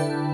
Música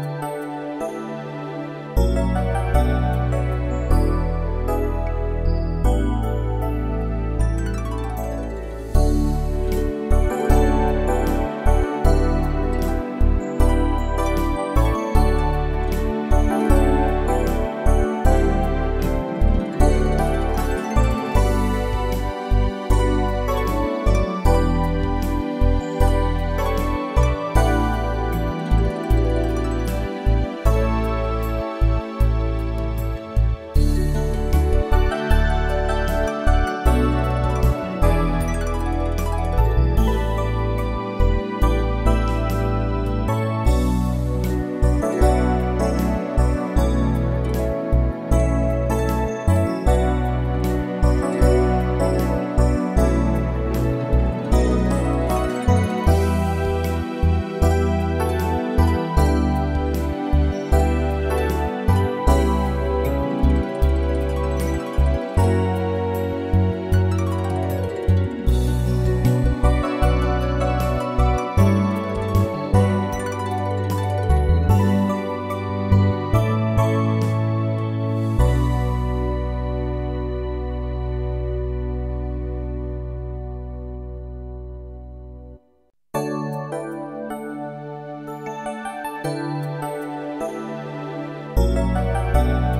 Thank you.